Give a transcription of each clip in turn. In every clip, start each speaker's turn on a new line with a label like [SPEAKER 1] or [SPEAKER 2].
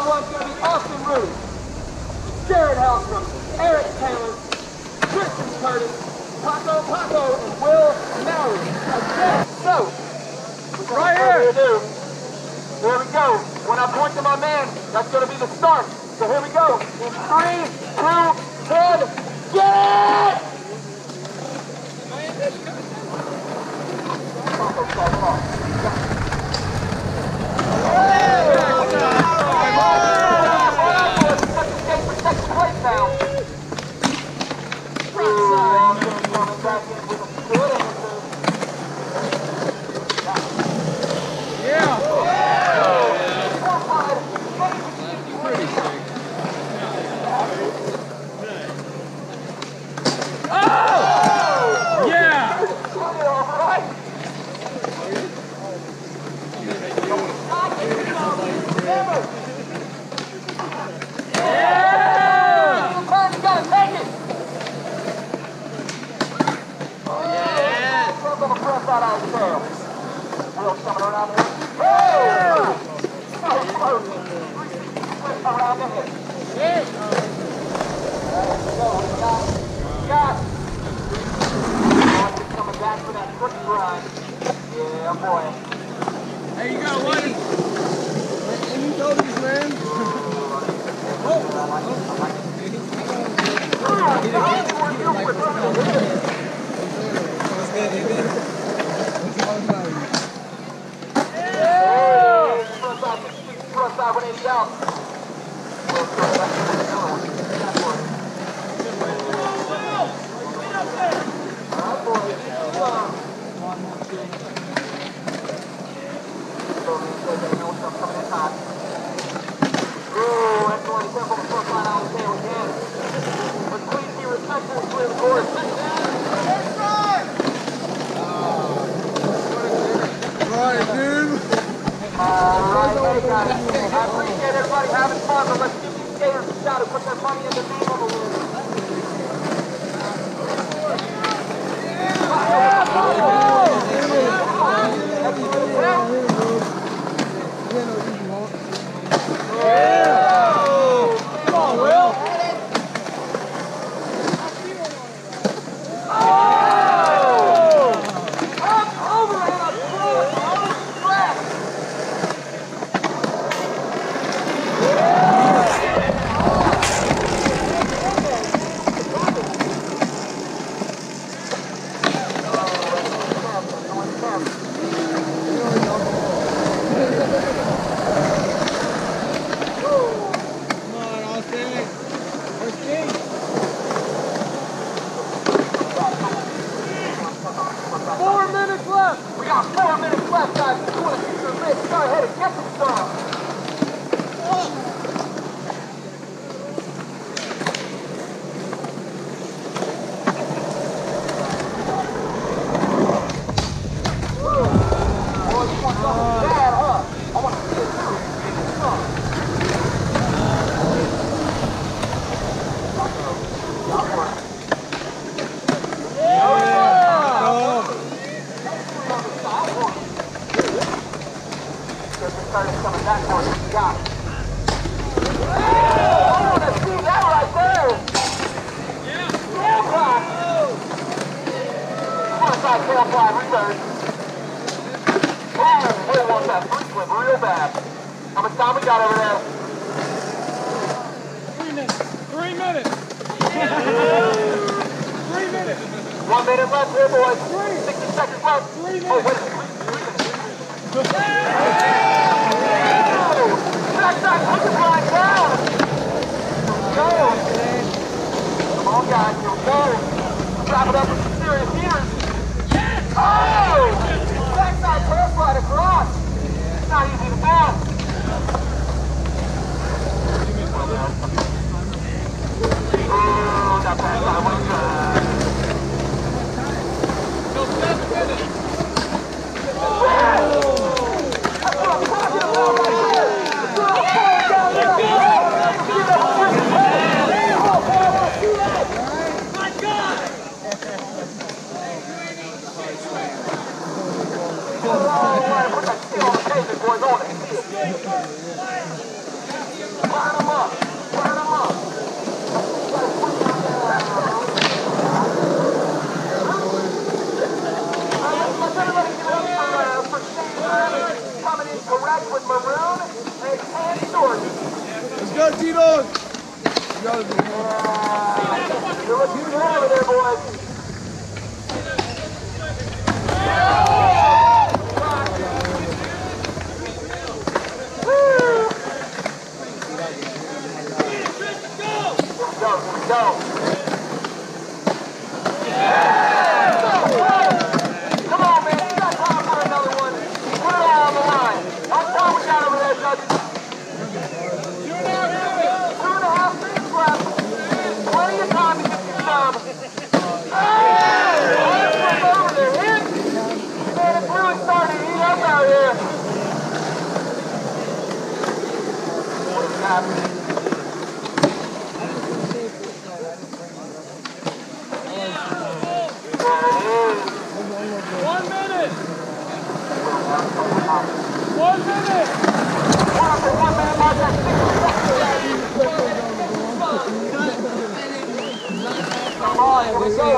[SPEAKER 1] One's going to be Austin Root, Jared Halstrom, Eric Taylor, Christian Curtis, Paco Paco, and Will. Again, so, right here. Ado, here we go. When I point to my man, that's going to be the start. So here we go. In three, two, one, get it! Paco, come on. Yeah, minutes.
[SPEAKER 2] Three minutes.
[SPEAKER 1] One minute left here, boys. Three. 60 seconds left.
[SPEAKER 2] Three
[SPEAKER 1] oh,
[SPEAKER 2] minutes.
[SPEAKER 1] Oh, Come on, guys. You'll go. Wrap it up with some serious heaters. Yes! Oh! 两个打完一。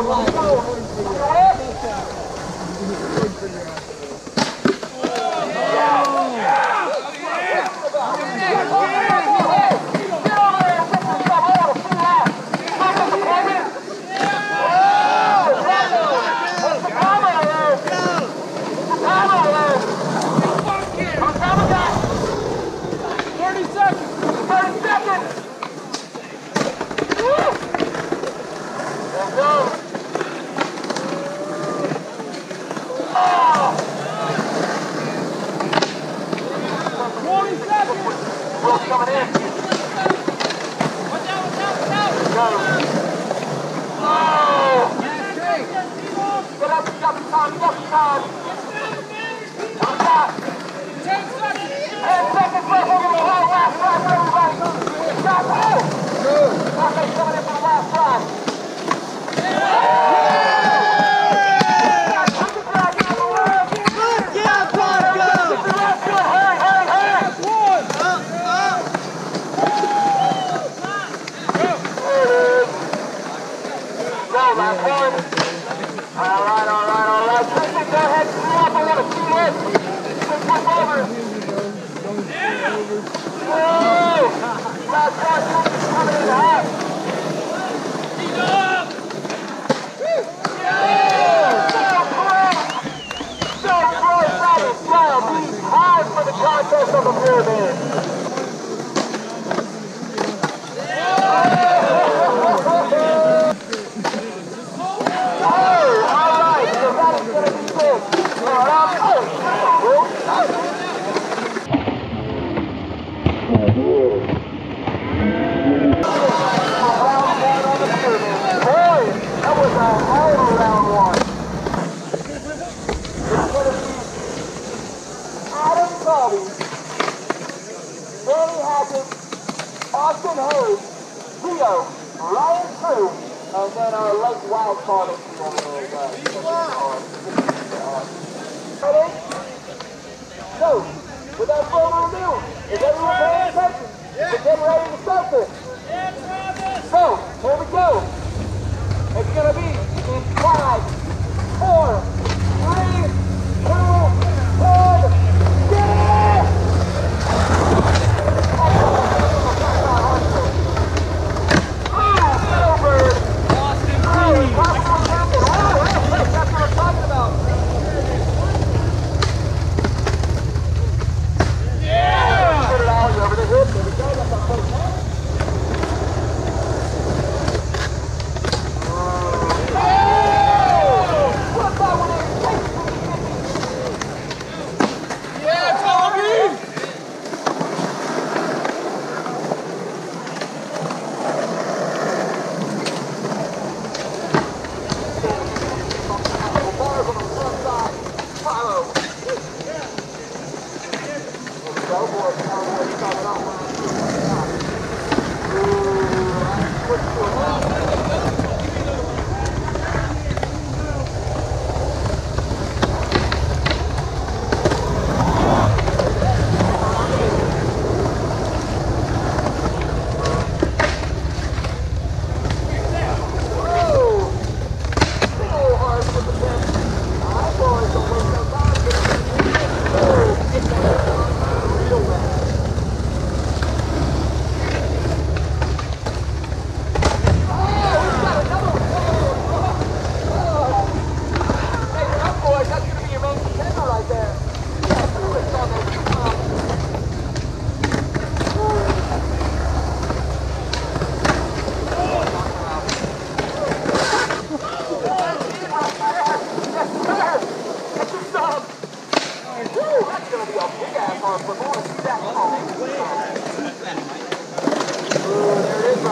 [SPEAKER 1] Come. Oh,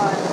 [SPEAKER 1] God.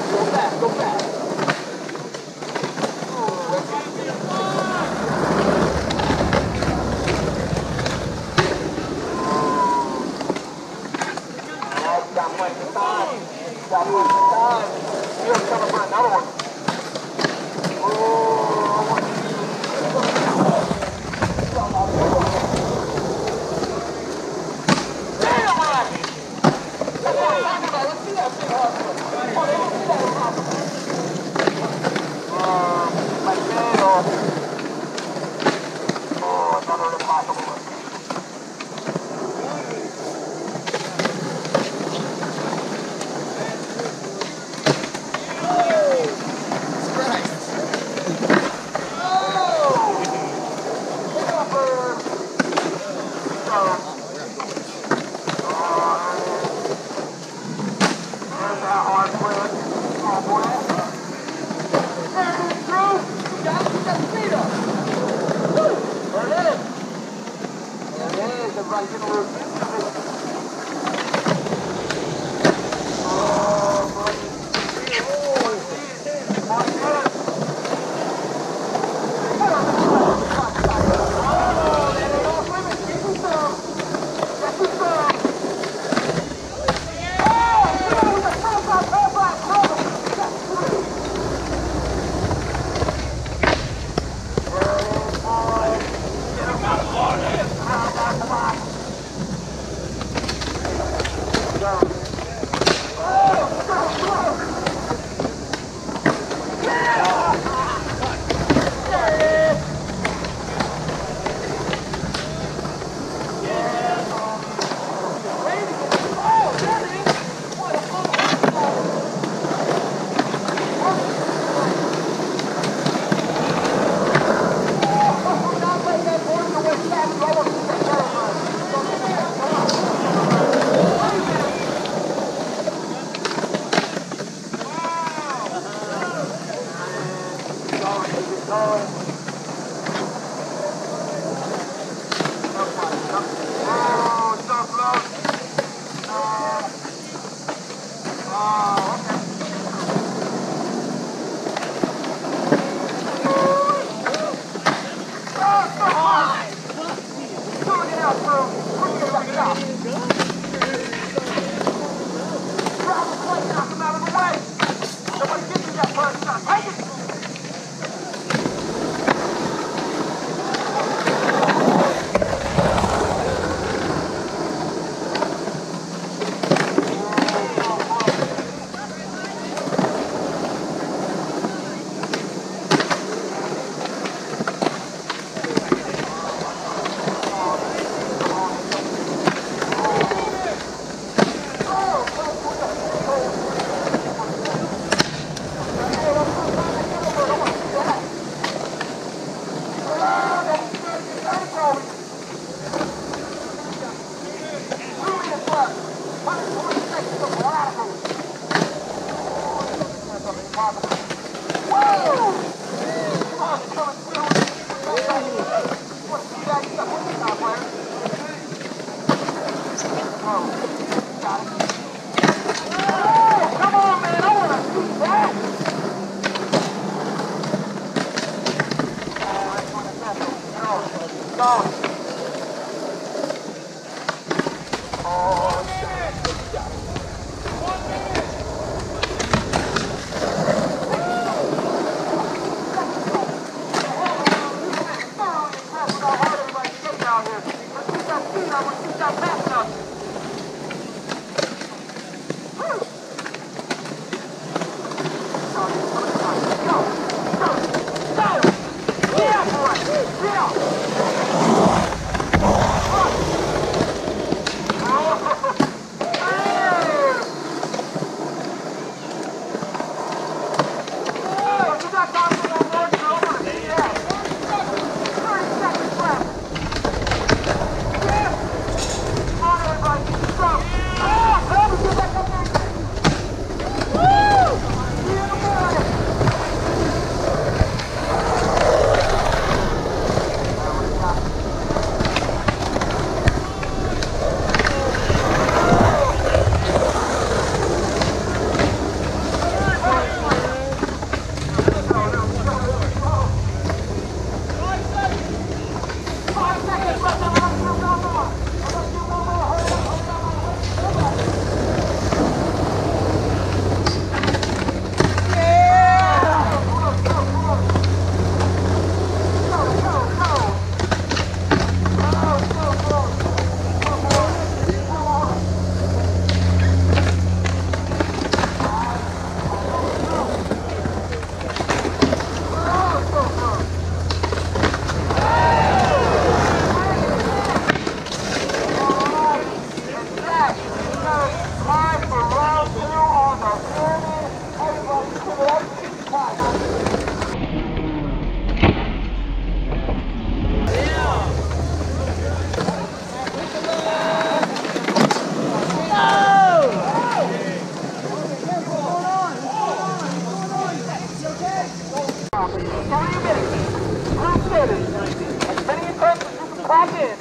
[SPEAKER 1] Clock in.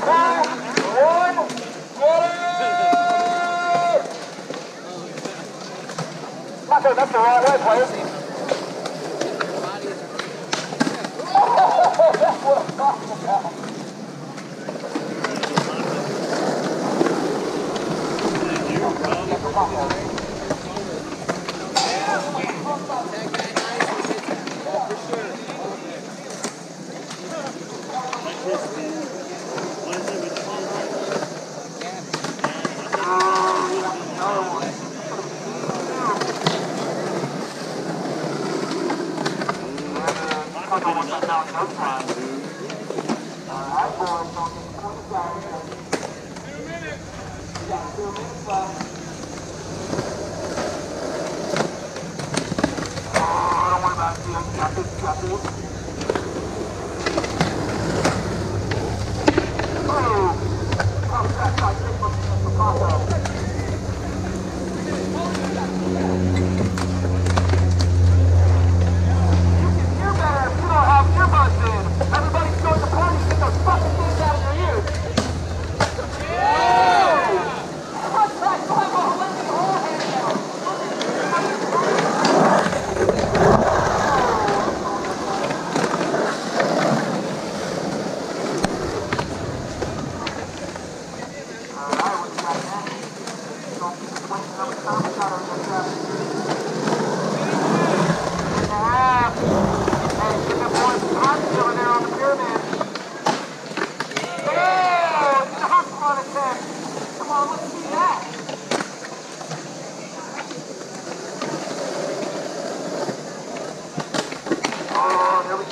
[SPEAKER 1] Five,
[SPEAKER 3] one,
[SPEAKER 1] quarter! Not good enough to run away, players. Oh, that's what I'm talking about. Thank you. You're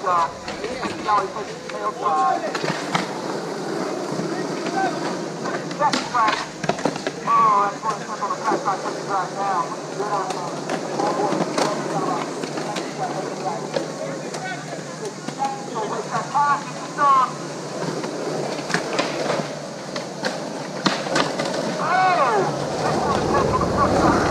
[SPEAKER 1] There we go. Now he puts his tail side. Second strike. Oh, that's one step on the back side, second strike now. Good on him. So wait, pass, keep the song. Oh! This one is hit from the first side,